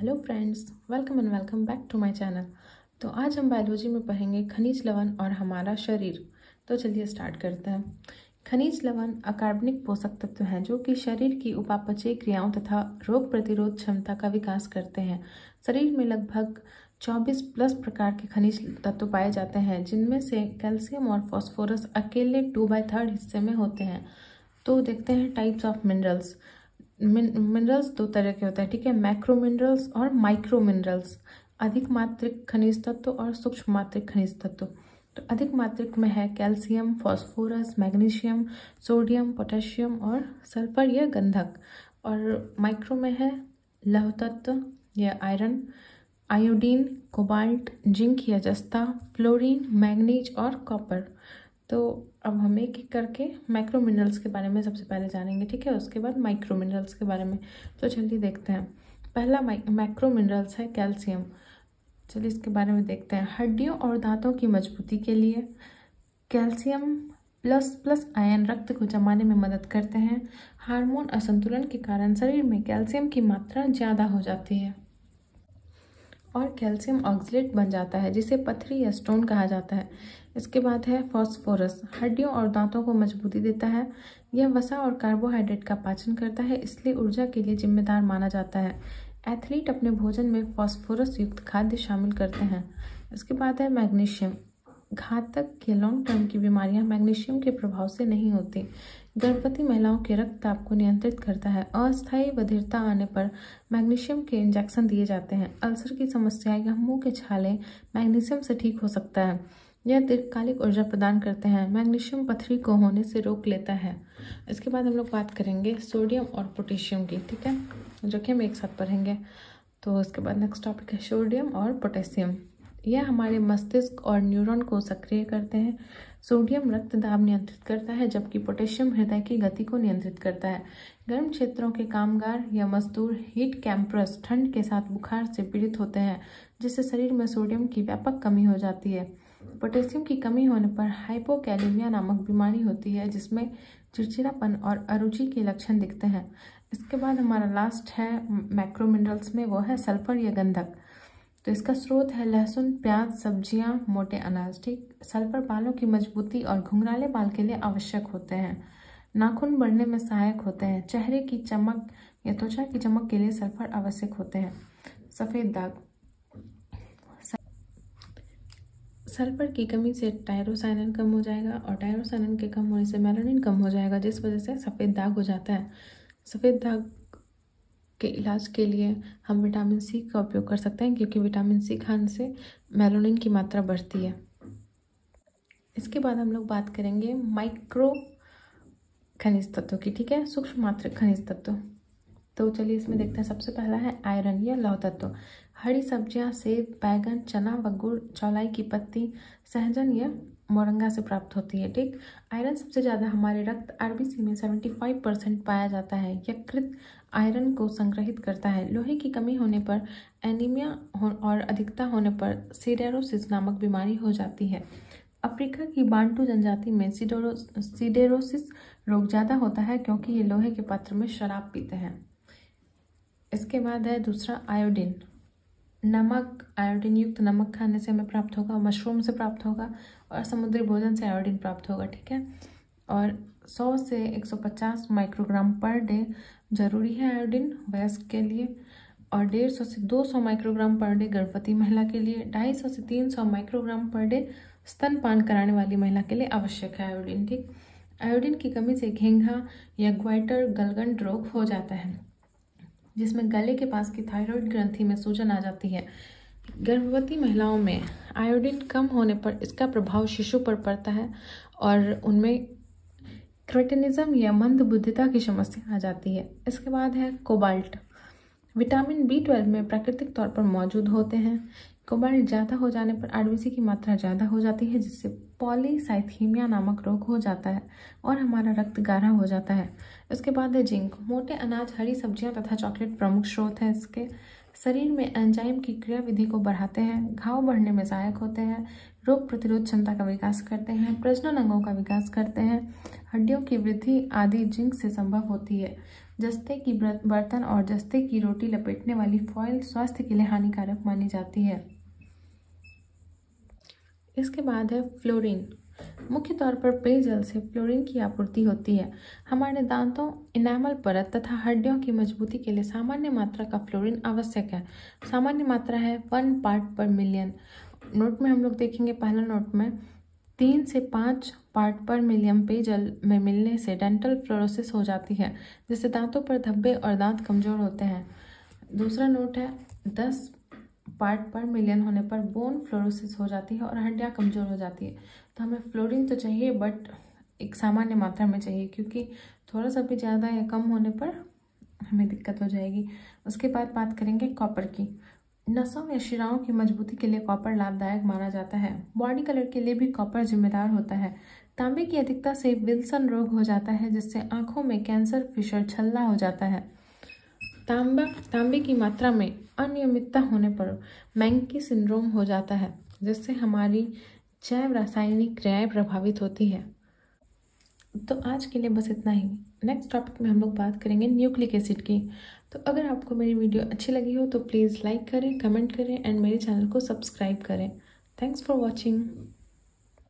Hello friends, welcome and welcome back to my channel. तो आज हम बायोलॉजी में पढ़ेंगे खनिज लवण और हमारा शरीर। तो चलिए स्टार्ट करते हैं। खनिज लवण अकार्बनिक पोषक तत्व हैं, जो कि शरीर की उपापचय क्रियाओं तथा रोग प्रतिरोध क्षमता का विकास करते हैं। शरीर में लगभग 24 प्लस प्रकार के खनिज तत्व पाए जाते हैं, जिनमें से कैल्शियम और फॉस्फोरस अकेले टू बाई थर्ड हिस्से में होते हैं। तो देखते हैं टाइप्स ऑफ़ मिनरल्स मिनरल्स दो तरह के होते हैं, ठीक है? मैक्रो मिनरल्स और माइक्रो मिनरल्स अधिक मात्रिक खनिज तत्व और सूक्ष्म मात्रिक खनिज तत्व। तो अधिक मात्रिक में है calcium phosphorus magnesium sodium potassium और सल्फ़र या गंधक। और माइक्रो में है लौह तत्व या आयरन आयोडीन कोबाल्ट जिंक या जस्ता फ्लोरीन मैग्नीज और कॉपर तो अब हम एक एक करके माइक्रो मिनरल्स के बारे में सबसे पहले जानेंगे, ठीक है? उसके बाद माइक्रो मिनरल्स के बारे में। तो चलिए देखते हैं। पहला माइक्रो मिनरल्स है कैल्शियम चलिए इसके बारे में देखते हैं। हड्डियों और दांतों की मजबूती के लिए कैल्शियम प्लस प्लस आयन रक्त को जमाने में मदद करते हैं। हार्मोन असंतुलन के कारण शरीर में कैल्शियम की मात्रा ज़्यादा हो जाती है। और कैल्शियम ऑक्सीलेट बन जाता है, जिसे पथरी या स्टोन कहा जाता है। इसके बाद है फॉस्फोरस। हड्डियों और दांतों को मजबूती देता है। यह वसा और कार्बोहाइड्रेट का पाचन करता है, इसलिए ऊर्जा के लिए जिम्मेदार माना जाता है। एथलीट अपने भोजन में फॉस्फोरस युक्त खाद्य शामिल करते हैं। इसके बाद है मैग्नीशियम। घातक या लॉन्ग टर्म की बीमारियाँ मैग्नीशियम के प्रभाव से नहीं होती। गर्भवती महिलाओं के रक्तचाप को नियंत्रित करता है। अस्थायी बधिरता आने पर मैग्नीशियम के इंजेक्शन दिए जाते हैं। अल्सर की समस्या या मुँह के छाले मैग्नीशियम से ठीक हो सकता है। यह दीर्घकालिक ऊर्जा प्रदान करते हैं। मैग्नीशियम पथरी को होने से रोक लेता है। इसके बाद हम लोग बात करेंगे सोडियम और पोटेशियम की, ठीक है? जो कि हम एक साथ पढ़ेंगे। तो उसके बाद नेक्स्ट टॉपिक है सोडियम और पोटेशियम। यह हमारे मस्तिष्क और न्यूरॉन को सक्रिय करते हैं। सोडियम रक्त दाब नियंत्रित करता है, जबकि पोटेशियम हृदय की गति को नियंत्रित करता है। गर्म क्षेत्रों के कामगार या मजदूर हीट कैंप्रस ठंड के साथ बुखार से पीड़ित होते हैं, जिससे शरीर में सोडियम की व्यापक कमी हो जाती है। पोटेशियम की कमी होने पर हाइपोकैलेमिया नामक बीमारी होती है, जिसमें चिड़चिड़ापन और अरुचि के लक्षण दिखते हैं। इसके बाद हमारा लास्ट है मैक्रो मिनरल्स में, वो है सल्फ़र या गंधक। तो इसका स्रोत है लहसुन, प्याज, सब्ज़ियाँ, मोटे अनाज, ठीक? सल्फ़र बालों की मजबूती और घुंघराले बाल के लिए आवश्यक होते हैं। नाखून बढ़ने में सहायक होते हैं। चेहरे की चमक या त्वचा की चमक के लिए सल्फ़र आवश्यक होते हैं। सफ़ेद दाग। सल्फ़र की कमी से टायरोसाइनन कम हो जाएगा और टायरोसाइनन के कम होने से मेलानिन कम हो जाएगा, जिस वजह से सफ़ेद दाग हो जाता है। सफ़ेद दाग के इलाज के लिए हम विटामिन सी का उपयोग कर सकते हैं, क्योंकि विटामिन सी खाने से मेलोनिन की मात्रा बढ़ती है। इसके बाद हम लोग बात करेंगे माइक्रो खनिज तत्व की, ठीक है? सूक्ष्म मात्र खनिज तत्व। तो चलिए इसमें देखते हैं, सबसे पहला है आयरन या लौह तत्व। हरी सब्ज़ियाँ, सेब, बैगन, चना व गुड़ चौलाई की पत्ती, सहजन या मोरंगा से प्राप्त होती है, ठीक? आयरन सबसे ज़्यादा हमारे रक्त आरबीसी में 75 परसेंट पाया जाता है, यकृत आयरन को संग्रहित करता है। लोहे की कमी होने पर एनीमिया हो और अधिकता होने पर सीडेरोसिस नामक बीमारी हो जाती है। अफ्रीका की बांटू जनजाति में सीडेरो, सीडेरोसिस रोग ज़्यादा होता है क्योंकि ये लोहे के पात्र में शराब पीते हैं। इसके बाद है दूसरा आयोडीन। नमक आयोडीन युक्त नमक खाने से हमें प्राप्त होगा मशरूम से प्राप्त होगा, और समुद्री भोजन से आयोडीन प्राप्त होगा, ठीक है? और 100 से 150 माइक्रोग्राम पर डे ज़रूरी है आयोडीन वयस्क के लिए, और डेढ़ सौ से 200 माइक्रोग्राम पर डे गर्भवती महिला के लिए, ढाई सौ से 300 माइक्रोग्राम पर डे स्तनपान कराने वाली महिला के लिए आवश्यक है आयोडीन ठीक? आयोडीन की कमी से घेंघा या ग्वाइटर गलगंड रोग हो जाता है। जिसमें गले के पास की थायराइड ग्रंथि में सूजन आ जाती है। गर्भवती महिलाओं में आयोडीन कम होने पर इसका प्रभाव शिशु पर पड़ता है और उनमें क्रेटनिज्म या मंद बुद्धिता की समस्या आ जाती है। इसके बाद है कोबाल्ट विटामिन बी ट्वेल्व में प्राकृतिक तौर पर मौजूद होते हैं। कोबाल्ट ज़्यादा हो जाने पर आरबीसी की मात्रा ज़्यादा हो जाती है, जिससे पॉलीसाइथीमिया नामक रोग हो जाता है और हमारा रक्त गाढ़ा हो जाता है। इसके बाद है जिंक। मोटे अनाज, हरी सब्ज़ियाँ तथा चॉकलेट प्रमुख स्रोत हैं। इसके शरीर में एंजाइम की क्रिया विधि को बढ़ाते हैं, घाव बढ़ने में सहायक होते हैं, रोग प्रतिरोध क्षमता का विकास करते हैं, प्रजनन अंगों का विकास करते हैं, हड्डियों की वृद्धि आदि जिंक से संभव होती है। जस्ते की बर्तन और जस्ते की रोटी लपेटने वाली फॉइल स्वास्थ्य के लिए हानिकारक मानी जाती है। इसके बाद है फ्लोरीन। मुख्य तौर पर पेयजल से फ्लोरीन की आपूर्ति होती है। हमारे दांतों, इनामल परत तथा हड्डियों की मजबूती के लिए सामान्य मात्रा का फ्लोरीन आवश्यक है। सामान्य मात्रा है one part per million. Note में हम लोग देखेंगे पहला नोट में, तीन से पाँच पार्ट पर मिलियन पेयजल में मिलने से डेंटल फ्लोरोसिस हो जाती है, जिससे दांतों पर धब्बे और दांत कमज़ोर होते हैं। दूसरा नोट है, दस पार्ट पर मिलियन होने पर बोन फ्लोरोसिस हो जाती है और हड्डियाँ कमज़ोर हो जाती है। तो हमें फ्लोरीन तो चाहिए बट एक सामान्य मात्रा में चाहिए, क्योंकि थोड़ा सा भी ज़्यादा या कम होने पर हमें दिक्कत हो जाएगी। उसके बाद बात करेंगे कॉपर की। नसों या शिराओं की मजबूती के लिए कॉपर लाभदायक माना जाता है। बॉडी कलर के लिए भी कॉपर जिम्मेदार होता है। तांबे की अधिकता से विल्सन रोग हो जाता है, जिससे आँखों में कैंसर फिशर छल्ला हो जाता है। तांबा, तांबे की मात्रा में अनियमितता होने पर मैंकी सिंड्रोम हो जाता है, जिससे हमारी जैव रासायनिक क्रियाएँ प्रभावित होती है। तो आज के लिए बस इतना ही। नेक्स्ट टॉपिक में हम लोग बात करेंगे न्यूक्लिक एसिड की। तो अगर आपको मेरी वीडियो अच्छी लगी हो तो प्लीज़ लाइक करें कमेंट करें एंड मेरे चैनल को सब्सक्राइब करें। Thanks for watching